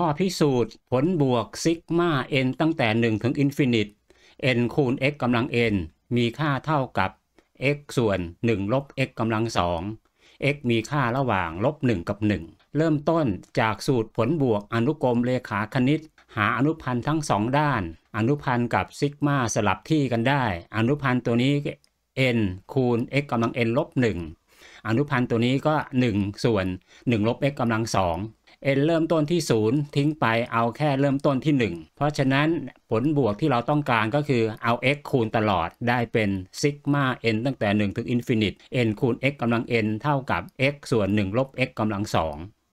ข้อพิสูจน์ผลบวกซิกมา n ตั้งแต่ 1 ถึงอินฟินิต n คูณ x กำลัง n มีค่าเท่ากับ x ส่วน 1 ลบ x กำลัง 2 x มีค่าระหว่างลบ 1 กับ 1 เริ่มต้นจากสูตรผลบวกอนุกรมเลขาคณิต หาอนุพันธ์ทั้งสองด้าน อนุพันธ์กับซิกมาสลับที่กันได้ อนุพันธ์ตัวนี้ n คูณ x กำลัง n ลบ 1 อนุพันธ์ตัวนี้ก็ 1 ส่วน 1 ลบ x กำลัง 2 n เริ่มต้นที่ 0 ทิ้งไปเอาแค่เริ่มต้นที่ 1 เพราะฉะนั้นผลบวกที่เราต้องการก็คือเอา x คูณตลอดได้เป็นซิกมา n ตั้งแต่ 1 ถึงอินฟินิต n คูณ x กำลัง n เท่ากับ x ส่วน 1 ลบ x กำลัง 2